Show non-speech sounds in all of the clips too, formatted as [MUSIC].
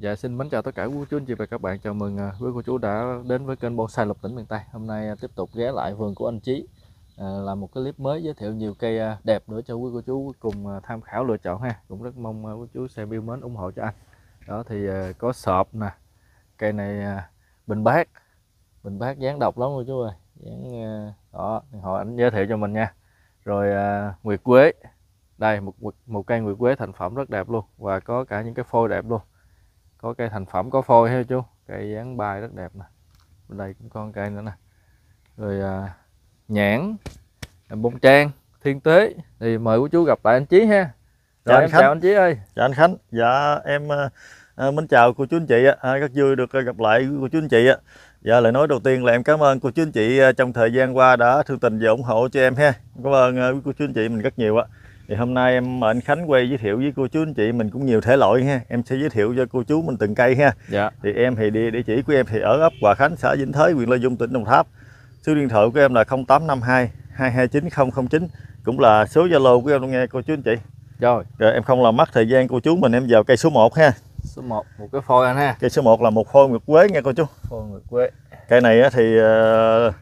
Dạ xin mến chào tất cả quý cô chú anh chị và các bạn. Chào mừng à, quý cô chú đã đến với kênh bonsai lục tỉnh miền Tây. Hôm nay à, tiếp tục ghé lại vườn của anh Chí à, làm một cái clip mới giới thiệu nhiều cây à, đẹp nữa cho quý cô chú cùng tham khảo lựa chọn ha. Cũng rất mong quý chú xem yêu mến ủng hộ cho anh. Đó thì có sọp nè cây này bình bát bình bát dáng độc lắm cô chú ơi. Dáng đó họ anh giới thiệu cho mình nha. Rồi à, nguyệt quế. Đây một một- một cây nguyệt quế thành phẩm rất đẹp luôn và có cả những cái phôi đẹp luôn có cây thành phẩm có phôi ha chú cây dáng bài rất đẹp nè bên đây cũng có cây nữa nè rồi à, nhãn bông trang thiên tế thì mời quý chú gặp lại anh chí ha Chào rồi anh em Khánh. chào anh chí ơi Dạ anh Khánh, dạ em ờ, ờ, mến chào cô chú anh chị à, rất vui được ờ, gặp lại cô chú anh chị ạ. Dạ lời nói đầu tiên là em cảm ơn cô chú anh chị trong thời gian qua đã thương tình và ủng hộ cho em ha. Cảm ơn quý cô chú anh chị mình rất nhiều ạ. Thì hôm nay em mời anh Khánh quay giới thiệu với cô chú anh chị mình cũng nhiều thể loại ha. Em sẽ giới thiệu cho cô chú mình từng cây ha. dạ Thì em thì địa, địa chỉ của em thì ở ấp Hòa Khánh, xã Vĩnh Thới, huyện Lê Dung, tỉnh Đồng Tháp. Số điện thoại của em là 0852 229 009 cũng là số Zalo của em luôn nghe cô chú anh chị. rồi Rồi em không làm mất thời gian cô chú mình em vào cây số 1 ha. số 1 một cái phôi anh ha Cây số 1 là một phôi nguyệt quế nha cô chú. phôi nguyệt quế Cây này thì uh,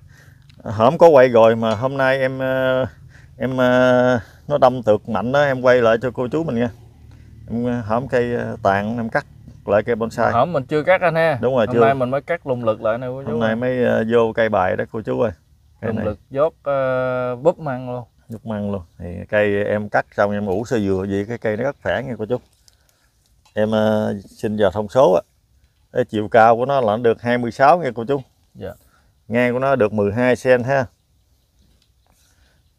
hổm có quay rồi mà hôm nay em ờ, em ờ, nó đâm tược mạnh đó em quay lại cho cô chú mình nha. Em ờ, hổm cây ờ, tàn em cắt lại cây bonsai. hổm mình chưa cắt anh ha Đúng rồi, hôm chưa. nay mình mới cắt lung lực lại nè quý chú Hôm nay mới vô cây bài đó cô chú ơi. Cây lung này lực dốt uh, búp măng luôn nhúc măng luôn. Thì cây em cắt xong em ủ sơ dừa vậy cái cây nó rất khỏe nha cô chú. Em ờ, xin vào thông số á. Cái chiều cao của nó là nó được 26 nha cô chú. dạ ngang của nó được 12 cm ha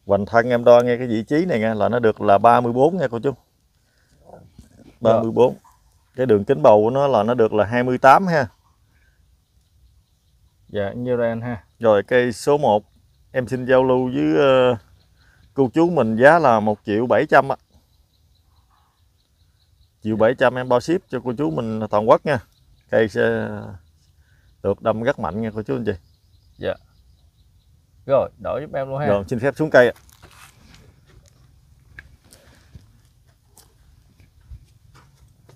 hoành thân em đo nghe cái vị trí này nha là nó được là 34 nha cô chú. 34 cái đường kính bầu của nó là nó được là 28 ha. Dạ nhiêu đây anh ha. Rồi cây số 1 em xin giao lưu với ờ, cô chú mình giá là 1 triệu 700 á. Triệu 700 em bao ship cho cô chú mình toàn quốc nha. Cây sẽ được đâm rất mạnh nha cô chú anh chị rồi đổi giúp em luôn ha rồi xin phép xuống cây ạ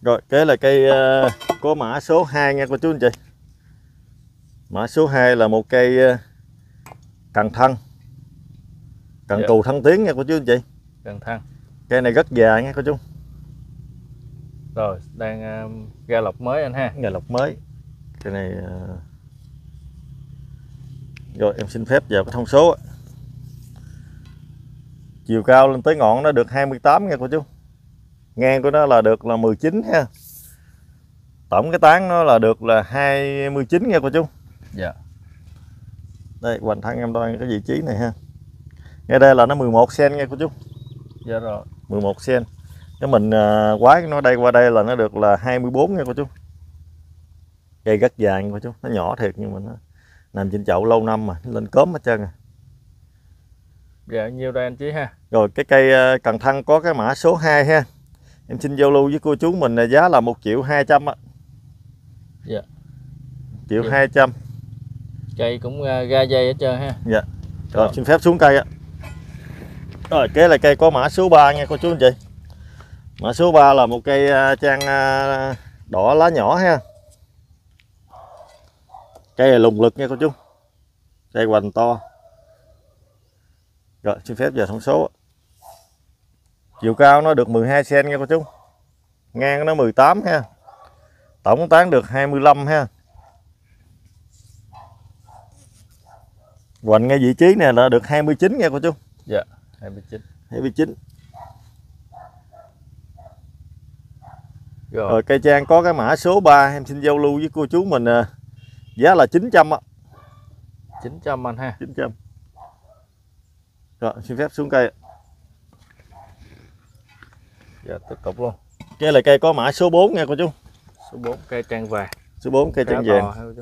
Rồi, cái là cây ờ, có mã số 2 nha cô chú anh chị. Mã số 2 là một cây ờ, cần thân. Cần Dạ. cù thân tiến nha cô chú anh chị. cần thăng Cây này rất già nha cô chú. rồi đang à, ra lọc mới anh ha Ngày lọc mới. Cây này Rồi em xin phép vào cái thông số. Chiều cao lên tới ngọn nó được 28 nha cô chú. Ngang của nó là được là 19 ha. Tổng cái tán nó là được là 29 nha cô chú. dạ Đây, hoành thân em đo cái vị trí này ha. Ngay đây là nó 11 cm nha cô chú. dạ rồi 11 cm. Cái mình à, quái nó đây qua đây là nó được là 24 nha cô chú. Cây rất dài nha cô chú, nó nhỏ thiệt nhưng mà nó nằm trên chậu lâu năm mà lên cốm hết trơn à. dạ nhiêu đây anh chí ha Rồi cái cây à, cần thân có cái mã số 2 ha. Em xin giao lưu với cô chú mình là giá là 1 triệu 200 á. Dạ. Triệu Dạ. 200. cây cũng à, ra dây hết trơn ha Rồi Rồi. xin phép xuống cây ạ. Rồi cái là cây có mã số 3 nha cô chú anh chị. Mã số 3 là một cây à, trang đỏ lá nhỏ ha. Cây này lùng lực nha cô chú. Cây hoành to. Rồi xin phép vào thông số. Chiều cao nó được 12 cm nha cô chú. Ngang nó 18 ha. Tổng tán được 25 ha. Hoành ngay vị trí này là được 29 nha cô chú. 29 29. rồi, Rồi cây trang có cái mã số 3 em xin giao lưu với cô chú mình à, giá là 900 á, 900 anh ha 900. Rồi xin phép xuống cây. dạ tiếp tục luôn Cây là cây có mã số 4 nha cô chú. số 4 cây trang vàng Số 4 cây trang vàng.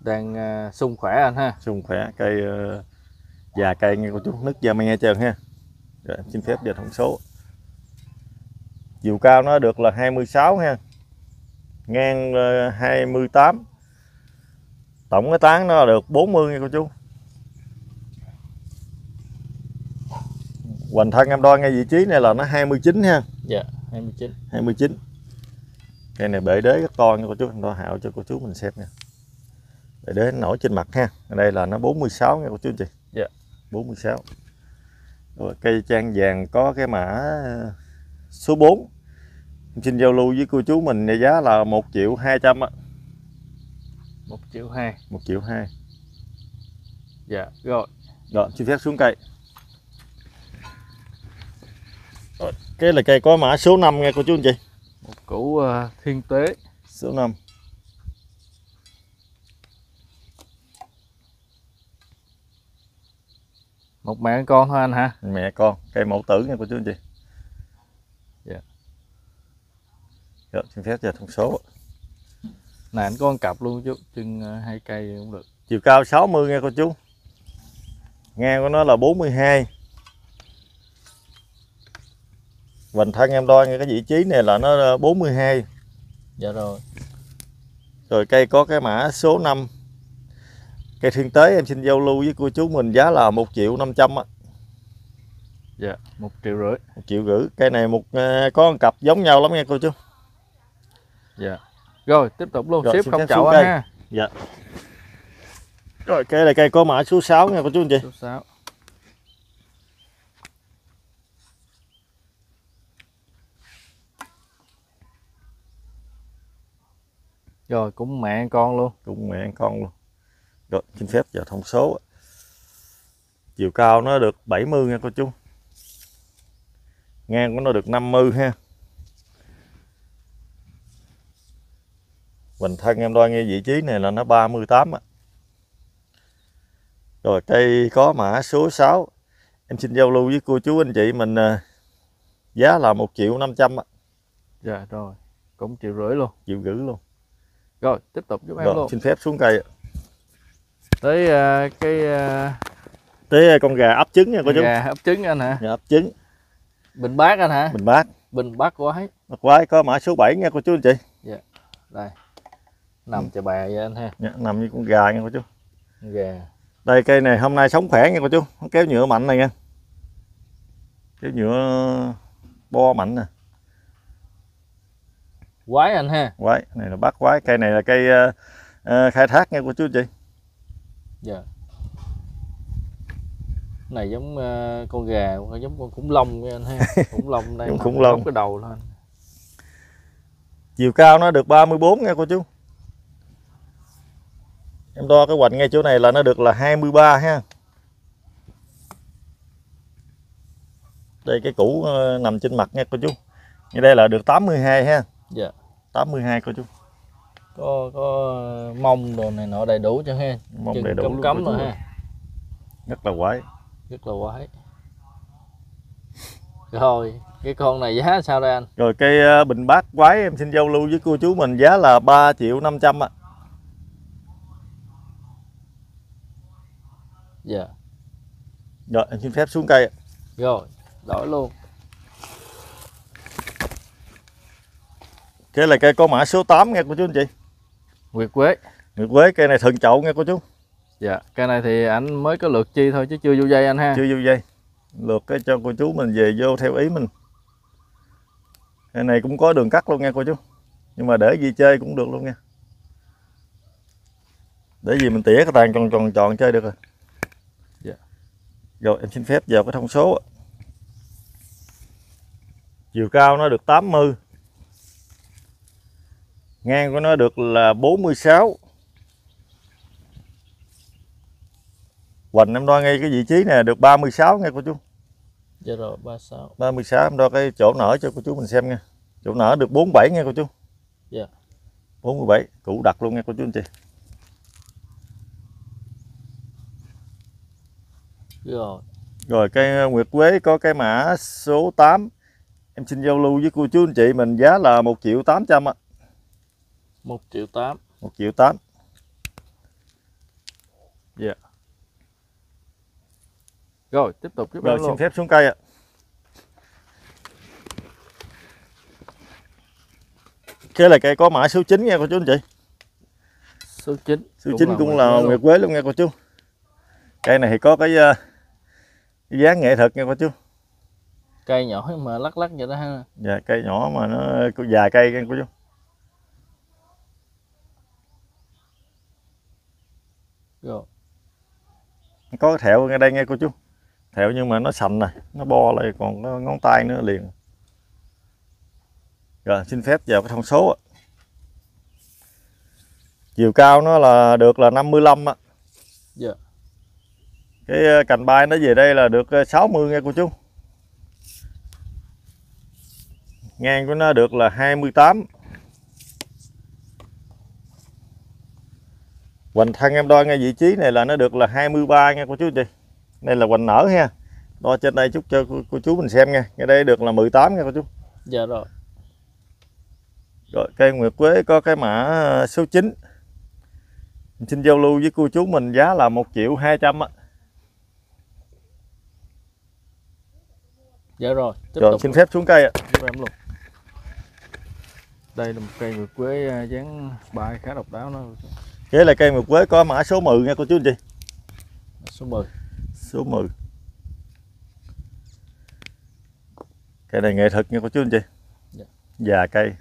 đang à, sung khỏe anh ha Sung khỏe cây ờ, già cây nha cô chú, nứt da me trơn ha. Rồi xin phép vào thông số. Chiều cao nó được là 26 ha. Ngang ờ, 28. Tổng cái tán nó được 40 nha cô chú. Hoành thân em đo ngay vị trí này là nó 29 ha. Dạ, 29. 29. Cây này bể đế rất to nha cô chú, em đo hạo cho cô chú mình xem nha. Bể đế nổi trên mặt ha. Ở đây là nó 46 nha cô chú chị. Dạ. 46. Rồi cây trang vàng có cái mã số 4. Xin giao lưu với cô chú mình giá là 1 triệu 200 á. 1 triệu 2. 1 triệu 2. Dạ, rồi. Rồi, xin phép xuống cây. Cái là cây có mã số 5 nha cô chú anh chị. Một củ ờ, thiên tuế. Số 5. Một mẹ con thôi anh hả? Mẹ con, cây mẫu tử nha cô chú anh chị. Dạ. Rồi, xin phép giờ thông số. Này anh có con cặp luôn chú, chừng ờ, hai cây cũng được. Chiều cao 60 nha cô chú. Ngang của nó là 42. Vành thân em đo ngay cái vị trí này là nó 42. Dạ rồi. Rồi cây có cái mã số 5. Cây thiên tế em xin giao lưu với cô chú mình giá là 1 triệu 500 á. Dạ, một triệu rưỡi. 1 triệu rưỡi. Cây này một ờ, có một cặp giống nhau lắm nha cô chú. Dạ. Rồi, tiếp tục luôn, Rồi, xin không chậu cây. ha. Dạ. Rồi cây này cây có mã số 6 nha cô chú anh chị. Số 6. Rồi, cũng mẹ con luôn. Cũng mẹ con luôn. Rồi xin phép giờ thông số. Chiều cao nó được 70 nha cô chú. Ngang của nó được 50 ha. Hoành thân em đo ngay vị trí này là nó 38 á. Rồi cây có mã số 6. Em xin giao lưu với cô chú anh chị mình à, giá là 1 triệu 500 á. Dạ rồi, cũng triệu rưỡi luôn. Chịu gửi luôn. Rồi, tiếp tục giúp em Rồi luôn. xin phép xuống cây. Tới ờ, cái ờ, Tới con gà ấp trứng nha cô chú. gà ấp trứng anh hả? Gà ấp trứng. Bình bát anh hả? Mình bác. Bình bát quái. Mặt quái có mã số 7 nha cô chú anh chị. Đây. Nằm chà bè vậy anh ha. Dạ, nằm như con gà nha cô chú. Gà. Đây cây này hôm nay sống khỏe nha cô chú. Nó kéo nhựa mạnh này nha. Kéo nhựa bo mạnh nè. Quái anh ha. Quái, này là bát quái. Cây này là cây ờ, ờ, khai thác nha cô chú chị. Dạ. Này giống ờ, con gà, giống con khủng long nha anh ha. [LAUGHS] Khủng long đây. Khủng long. cái đầu lên. Chiều cao nó được 34 nha cô chú. Em đo cái hoành ngay chỗ này là nó được là 23 ha. Đây cái củ ờ, nằm trên mặt nha cô chú. Như đây là được 82 ha. Dạ. 82 cô chú. Có có mông đồ này nọ đầy đủ cho ha. Chừng đầy đủ cấm cấm rồi ha. Rất là quái. Rất là quái. Rồi, cái con này giá sao đây anh? Rồi cây ờ, bình bát quái em xin giao lưu với cô chú mình giá là 3 triệu 500 ạ. Dạ. Rồi em xin phép xuống cây ạ. Rồi, đổi luôn. Cái là cây có mã số 8 nha cô chú anh chị. Nguyệt quế. Nguyệt quế cây này thận chậu nha cô chú. Dạ, cái này thì anh mới có lượt chi thôi chứ chưa vô dây anh ha. Chưa vô dây. Lượt cái cho cô chú mình về vô theo ý mình. Cây này cũng có đường cắt luôn nha cô chú. Nhưng mà để gì chơi cũng được luôn nha. Để gì mình tỉa cái tàn tròn tròn tròn chơi được rồi. Rồi em xin phép vào cái thông số. Chiều cao nó được 80. Ngang của nó được là 46. Hoành em đo ngay cái vị trí này được 36 nha cô chú. Dạ rồi, 36. 36 em đo cái chỗ nở cho cô chú mình xem nha. Chỗ nở được 47 nha cô chú. Dạ. 47, cũ đặt luôn nha cô chú anh chị. Rồi, Rồi cây ờ, Nguyệt Quế có cái mã số 8. Em xin giao lưu với cô chú anh chị mình giá là 1 triệu 800 ạ. 1 triệu 8. 1 triệu 8. Rồi, tiếp tục giúp Rồi xin luôn. phép xuống cây ạ. Cái là cây có mã số 9 nha cô chú anh chị. Số 9. Số 9 cũng là Nguyệt Nguyệt Quế luôn nha cô chú. Cây này thì có cái, ờ, cái dáng nghệ thuật nha cô chú. cây nhỏ mà lắc lắc vậy đó ha. Dạ cây nhỏ mà nó có già cây nha cô chú. Rồi. Có thẹo ngay đây nghe cô chú. Thẹo nhưng mà nó sành này nó bo lại còn có ngón tay nữa liền. Rồi xin phép vào cái thông số chiều cao nó là được là 55 á. Dạ cái ờ, cành bay nó về đây là được ờ, 60 nghe cô chú. Ngang của nó được là 28 hoành thân em đo ngay vị trí này là nó được là 23 nha cô chú chị. Đây là hoành nở ha. Đo trên đây chút cho cô, cô chú mình xem nha. Ngay đây được là 18 nha cô chú. Dạ rồi. Rồi cây nguyệt quế có cái mã ờ, số 9 Mình xin giao lưu với cô chú mình giá là 1 triệu 200 á dạ rồi tiếp rồi tục xin phép xuống cây ạ. Giúp em luôn. Đây là một cây nguyệt quế à, dáng bài khá độc đáo nó Kế là cây nguyệt quế có mã số 10 nha cô chú anh chị. Số 10 số 10 cây này nghệ thuật nha cô chú anh chị. Dạ. già cây.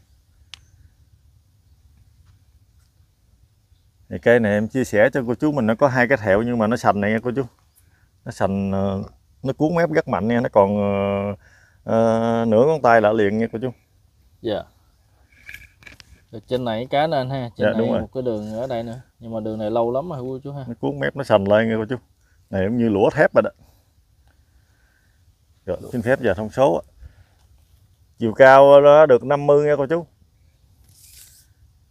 Thì cây này em chia sẻ cho cô chú mình nó có hai cái thẹo nhưng mà nó sành này nha cô chú. Nó sành ờ, nó cuốn mép rất mạnh nha nó còn ờ, ờ, nửa ngón tay là liền nha cô chú. Dạ. Rồi trên này cá nên ha trên Dạ, này đúng rồi. một cái đường ở đây nữa nhưng mà đường này lâu lắm rồi cô chú ha. Nó cuốn mép nó sành lên nha cô chú. Này cũng như lũa thép rồi đó. Rồi xin phép giờ thông số chiều cao nó được 50 nha cô chú.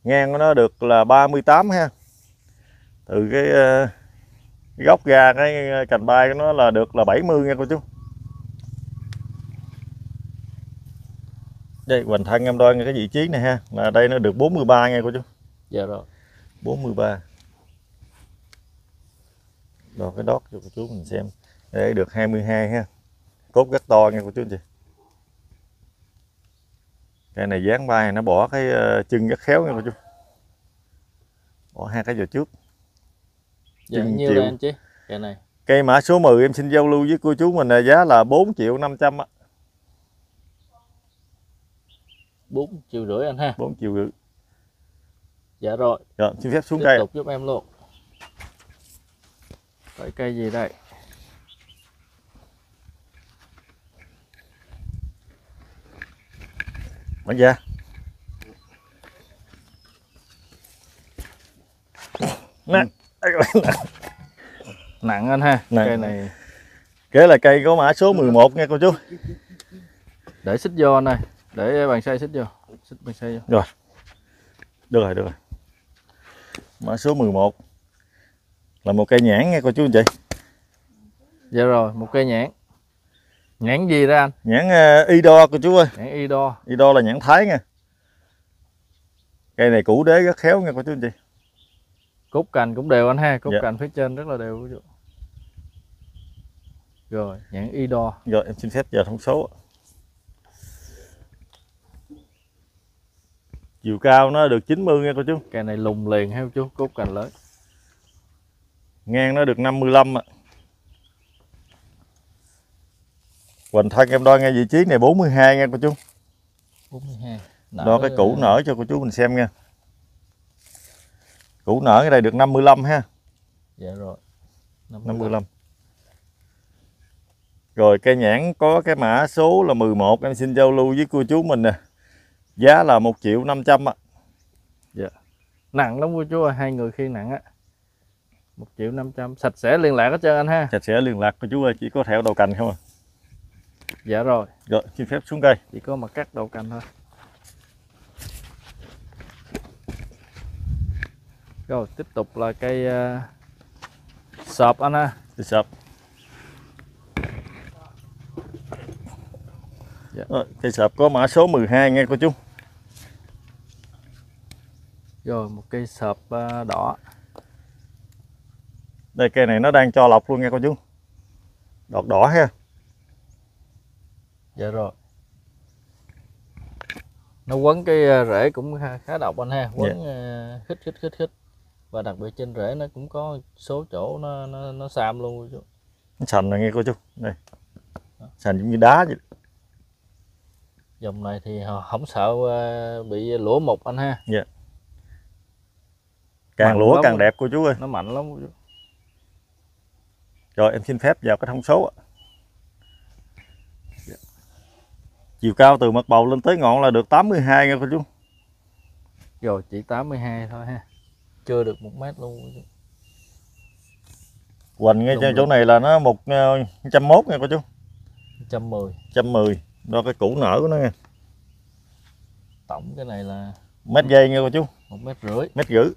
Ngang của nó được là 38 ha. Từ cái, ờ, cái góc ra cái cành bay của nó là được là 70 nha cô chú. Đây hoành thân em đo cái vị trí này ha là đây nó được 43 nha cô chú. Dạ rồi. 43 Đo cái đót cho cô chú mình xem. Để được 22 ha. Cốt rất to nha cô chú anh chị. Cây này dán bay nó bỏ cái ờ, chân rất khéo nha cô chú. Bỏ hai cái vào trước dạ nhiêu đây anh chị cây này? Cây mã số 10 em xin giao lưu với cô chú mình là giá là 4 triệu 500 á. 4 triệu rưỡi anh ha? 4 triệu rưỡi. Dạ rồi. Rồi xin phép xuống tiếp cây. tục giúp em luôn. Tới cây gì đây? Bán ra Nè [LAUGHS] nặng anh ha Nặng. cây này Kế là cây có mã số 11 nha cô chú để xích vô anh ơi để bàn xay xích vô xích bàn xay vô Được rồi, được rồi. Mã số 11 là một cây nhãn nha cô chú anh chị. dạ rồi một cây nhãn nhãn gì đó anh Nhãn uh, Ido cô chú ơi. nhãn y đo Ido là nhãn Thái nha. Cây này củ đế rất khéo nha cô chú anh chị. Cốt cành cũng đều anh ha cốt Dạ. cành phía trên rất là đều rồi nhãn y đo Rồi em xin phép giờ thông số. Chiều cao nó được 90 nha cô chú. cây này lùng liền ha chú cốt cành lớn Ngang nó được 55 ạ. Hoành thân em đo ngay vị trí này 42 nha cô chú. 42 Đo cái củ nở cho cô chú mình xem nha. Củ nở ở đây được 55 ha. dạ rồi. 55 Rồi cây nhãn có cái mã số là 11 Em xin giao lưu với cô chú mình nè. Giá là 1 triệu 500 ạ. Nặng lắm cô chú ơi hai người khiêng nặng á. Một triệu năm trăm sạch sẽ liên lạc hết trơn anh ha. Sạch sẽ liên lạc cô chú ơi Chỉ có thẹo đầu cành không à. Dạ rồi. Rồi xin phép xuống cây. Chỉ có mà cắt đầu cành thôi rồi tiếp tục là cây uh, sọp anh ha. Đi sập Dạ. Rồi, cây sập có mã số 12 nghe cô chú. Rồi một cây sọp uh, đỏ. Đây cây này nó đang cho lọc luôn nghe cô chú. Đọt đỏ ha. Dạ rồi. Nó quấn cái ờ, rễ cũng khá, độc anh ha. Quấn ờ, khít khít khít khít và đặc biệt trên rễ nó cũng có số chỗ nó nó nó xàm luôn cô chú. Nó sành này nghe cô chú. Đây. Sành giống như đá vậy. Dòng này thì họ không sợ ờ, bị lũa mục anh ha. Càng Mạnh lúa lắm. càng đẹp cô chú ơi. Nó mạnh lắm cô chú. Rồi em xin phép vào cái thông số ạ. chiều cao từ mặt bầu lên tới ngọn là được 82 nha cô chú. Rồi chỉ 82 thôi ha chưa được một mét luôn. Hoành ngay Đúng chỗ này là nó một ờ, trăm mốt nha cô chú. 110 trăm mười. đo cái củ nở của nó nha tổng cái này là mét dây nha cô chú. một mét rưỡi. Mét rưỡi.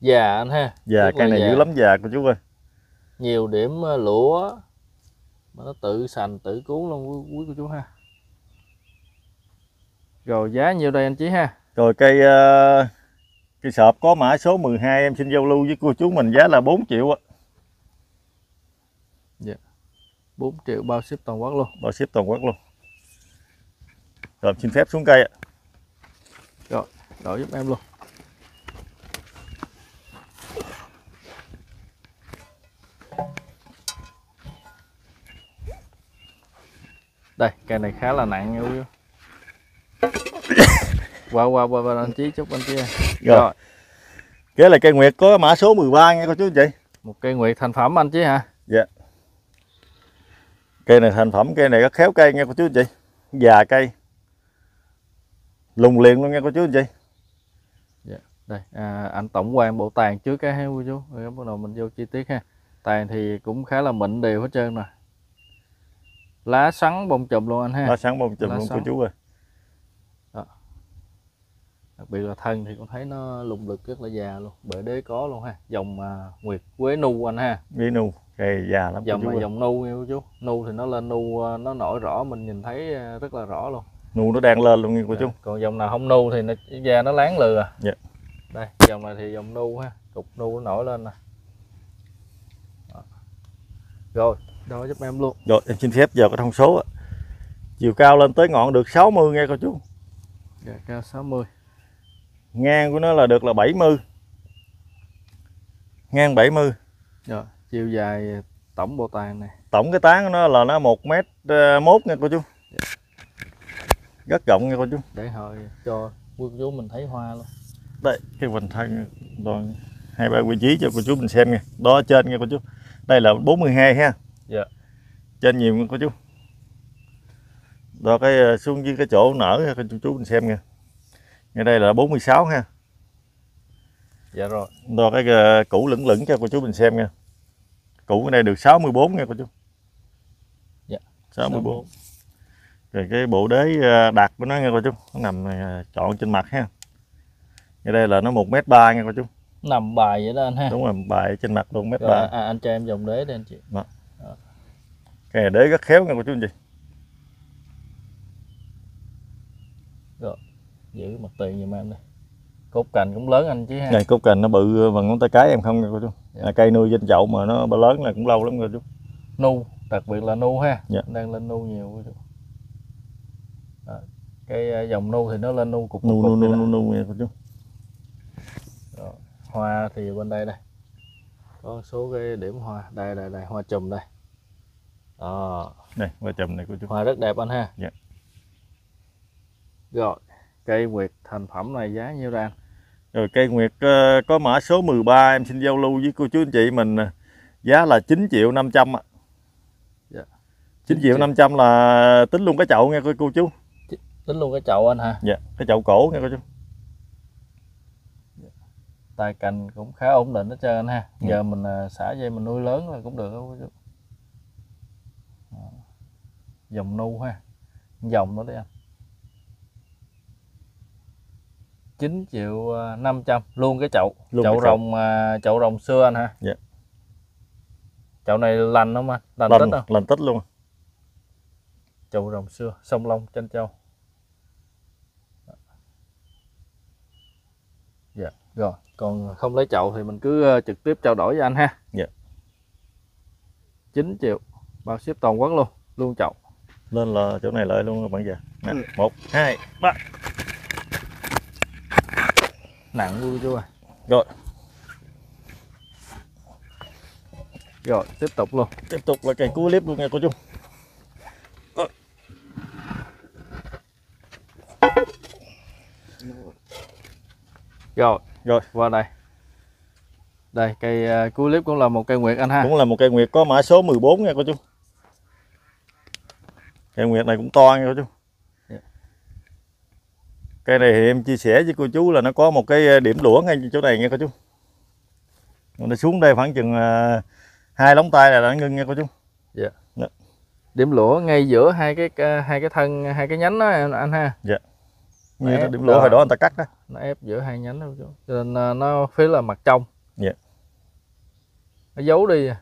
Già anh ha. Già là cây này già. dữ lắm già cô chú ơi. Nhiều điểm ờ, lũa mà nó tự sành tự cuốn luôn quý cô chú ha rồi giá nhiêu đây anh chí ha? Rồi cây ờ, cây sọp có mã số 12 em xin giao lưu với cô chú mình giá là 4 triệu á 4 triệu bao ship toàn quốc luôn. Bao ship toàn quốc luôn. Rồi xin phép xuống cây ạ. Đổi giúp em luôn. Đây cây này khá là nặng nha quý vị. Qua qua qua qua anh chí chúc anh chí Rồi. rồi. Kế là cây nguyệt có mã số 13 nha cô chú anh chị một cây nguyệt thành phẩm anh chí hả? Cây này thành phẩm cây này rất khéo cây nha cô chú anh chị già cây. Lùng liền luôn nha cô chú anh chị đây à, anh tổng quan bộ tàn trước cái ha quý chú? Rồi bắt đầu mình vô chi tiết ha. Tàn thì cũng khá là mịn đều hết trơn rồi lá sắn bông chùm luôn anh ha. Lá sáng bông chùm Lá luôn cô sáng. chú ơi đặc biệt là thân thì con thấy nó lùng lực rất là già luôn. Bệ đế có luôn ha. Dòng à, nguyệt quế nu anh ha. Ghi nu cây già lắm dòng chú dòng nu nha cô chú. Nu thì nó lên nu à, nó nổi rõ mình nhìn thấy à, rất là rõ luôn. Nu nó đang lên luôn nha cô chú. Dạ, còn dòng nào không nu thì nó da nó láng lừa à. Dạ. đây dòng này thì dòng nu ha. Cục nu nó nổi lên nè. Đó. rồi đo giúp em luôn. Rồi em xin phép vào cái thông số chiều cao lên tới ngọn được 60 nha cô chú. Dạ, cao 60 ngang của nó là được là 70 ngang 70 rồi chiều dài tổng bộ tàn này. Tổng cái tán của nó là nó một mét ờ, mốt nha cô chú. Rất rộng nha cô chú. Để hồi cho quân chú mình thấy hoa luôn. Đây cái vành thân đo hai ba vị trí cho cô chú mình xem nha. Đó trên nha cô chú. Đây là 42 ha. Dạ. trên nhiều nha cô chú. Đo cái ờ, xuống dưới cái chỗ nở cho chú mình xem nha ngay đây là 46 ha. Dạ rồi. Đo cái ờ, củ lửng lửng cho cô chú mình xem nha. Củ ở đây được 64 nha cô chú. Dạ. 64 rồi cái bộ đế ờ, đặt của nó nha cô chú. Nó nằm ờ, trọn trên mặt ha. Ngay đây là nó một mét ba nha cô chú. Nằm bài vậy đó anh ha. Đúng rồi bài trên mặt luôn mét ba. à, anh cho em dòng đế đây anh chị. Cái này đế rất khéo nha cô chú anh chị giữ mặt tiền giùm em đây cốt cành cũng lớn anh chứ ha này cốt cành nó bự bằng ngón tay cái em không nha cô chú Dạ. cây nuôi trên chậu mà nó lớn là cũng lâu lắm cô chú nu đặc biệt là nu ha Dạ. đang lên nu nhiều quý vị. Đó. cái à, dòng nu thì nó lên nu cục nu cục nu nu đó. nu nu nha cô chú hoa thì bên đây đây có số cái điểm hoa đây đây đây hoa chùm đây đó này qua chùm này cô chú hoa rất đẹp anh ha Dạ. rồi cây nguyệt thành phẩm này giá nhiêu ra anh rồi cây nguyệt ờ, có mã số 13 em xin giao lưu với cô chú anh chị mình ờ, giá là 9 triệu 500 ạ. Dạ. 9 triệu 500 là tính luôn cái chậu nha cô, cô chú. Tính luôn cái chậu anh ha dạ cái chậu cổ nha cô chú. Tay cành cũng khá ổn định hết trơn anh ha. Dạ. giờ mình à, xả dây mình nuôi lớn là cũng được đó quý chú. Đó. dòng nu ha. Dòng nữa đấy anh 9 triệu à, 500 luôn cái chậu. Luôn chậu cái chậu. rồng à, chậu rồng xưa anh ha Dạ. chậu này lành không anh? Lành lành tích không lành tích luôn. Chậu rồng xưa sông long tranh châu. Dạ rồi còn không lấy chậu thì mình cứ ờ, trực tiếp trao đổi với anh ha. Dạ. 9 triệu bao ship toàn quốc luôn luôn chậu. Lên là chỗ này lợi luôn các bạn già. Nè, Ừ. một hai ba nặng luôn chưa? À rồi. Rồi tiếp tục luôn. Tiếp tục là cây cú clip luôn nha cô chú rồi. rồi qua đây. Đây cây uh, à, cú clip cũng là một cây nguyệt anh ha. Cũng là một cây nguyệt có mã số 14 nha cô chú cây nguyệt này cũng to nha cô chú cây này thì em chia sẻ với cô chú là nó có một cái điểm lũa ngay chỗ này nha cô chú nó xuống đây khoảng chừng à, hai lóng tay là đã ngưng nha cô chú điểm lũa ngay giữa hai cái ca- hai cái thân hai cái nhánh đó anh, anh ha như Đấy, nó điểm lũa đó. hồi đó người ta cắt đó nó ép giữa hai nhánh đó chú. cho nên nó phía là mặt trong Dạ. nó giấu đi à.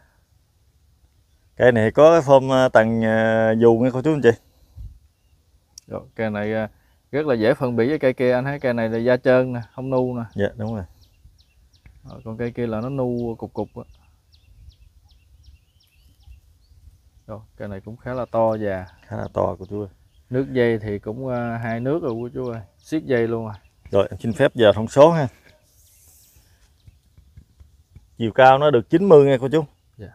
cây này có cái form à, tầng dù nha cô chú anh chị rồi cây này rất là dễ phân biệt với cây kia anh thấy cây này là da trơn nè không nu nè dạ đúng rồi rồi, còn cây kia là nó nu cục cục á rồi cây này cũng khá là to già khá là to cô chú ơi nước dây thì cũng à, hai nước rồi của chú ơi siết dây luôn à Rồi em xin phép giờ thông số ha. Chiều cao nó được 90 nha cô chú. Dạ.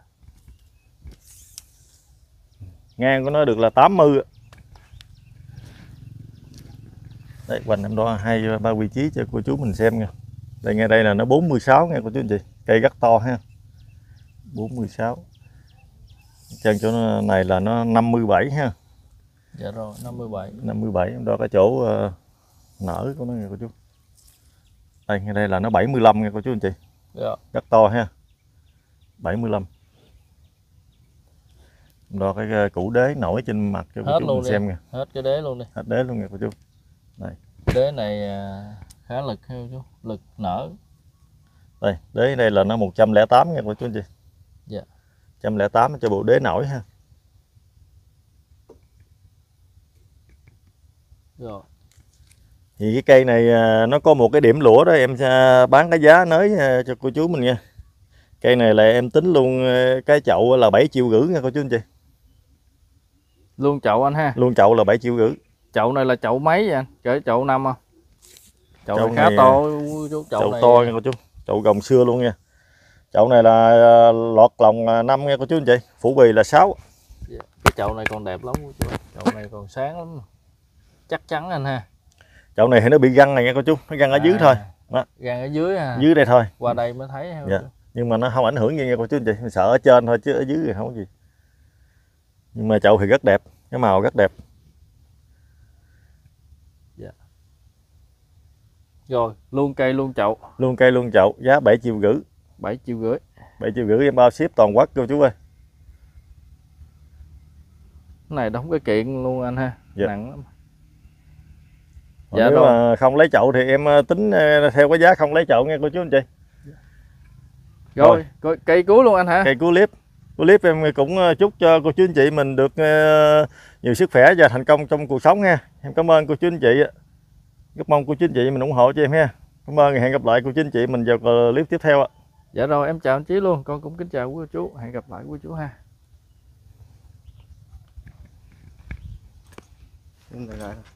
Ngang của nó được là 80. ạ. Đấy, quanh em đó hai ba vị trí cho cô chú mình xem nha. Đây ngay đây là nó 46 nha cô chú anh chị. Cây rất to ha. 46. Chân chỗ này là nó 57 ha. dạ rồi 57 57 em đo cái chỗ ờ, nở của nó nha cô chú. Đây ngay đây là nó 75 nha cô chú anh chị. dạ. rất to ha 75 đo cái ờ, củ đế nổi trên mặt cho cô chú mình xem nha hết cái đế luôn đi hết đế luôn nha cô chú đế này à, khá lực theo chú. Lực nở. Đây đế đây là nó 108 nha cô chú anh chị. Dạ. 108 cho bộ đế nổi ha. Rồi. Thì cái cây này à, nó có một cái điểm lũa đó em sẽ bán cái giá nới à, cho cô chú mình nha. Cây này là em tính luôn cái chậu là 7 triệu rưỡi nha cô chú anh chị. Luôn chậu anh ha. Luôn chậu là 7 triệu rưỡi chậu này là chậu mấy vậy anh? Cỡ chậu năm không? Chậu, Chậu này khá này- to ui, chú chậu, chậu, này to nha cô chú. Chậu gồng xưa luôn nha. Chậu này là à, lọt lòng 5 nha cô chú anh chị. Phủ bì là 6 Dạ, cái chậu này còn đẹp lắm chú. Chậu này còn sáng lắm. Chắc chắn anh ha. Chậu này thì nó bị găng này nha cô chú. Nó găng ở dưới À, thôi. Đó. gan ở dưới à. Dưới đây thôi. Qua đây mới thấy ha Dạ. nhưng mà nó không ảnh hưởng gì nha cô chú anh chị. Mình sợ ở trên thôi chứ ở dưới thì không có gì. Nhưng mà chậu thì rất đẹp. Cái màu rất đẹp rồi luôn cây luôn chậu. Luôn cây luôn chậu giá 7 triệu rưỡi. 7 triệu rưỡi. 7 triệu rưỡi em bao ship toàn quốc cô chú ơi. Cái này đóng cái kiện luôn anh ha Dạ. nặng lắm. Còn Dạ nếu rồi. mà không lấy chậu thì em ờ, tính ờ, theo cái giá không lấy chậu nha cô chú anh chị. Rồi, coi cây cuối luôn anh hả? Cây cú clip clip em cũng ờ, chúc cho cô chú anh chị mình được ờ, nhiều sức khỏe và thành công trong cuộc sống nha. Em cảm ơn cô chú anh chị rất mong cô chú anh chị mình ủng hộ cho em ha. Cảm ơn hẹn gặp lại cô chú anh chị mình vào clip tiếp theo ạ. Dạ rồi em chào anh chí luôn. Con cũng kính chào quý cô chú. Hẹn gặp lại quý cô chú ha. Lại thôi.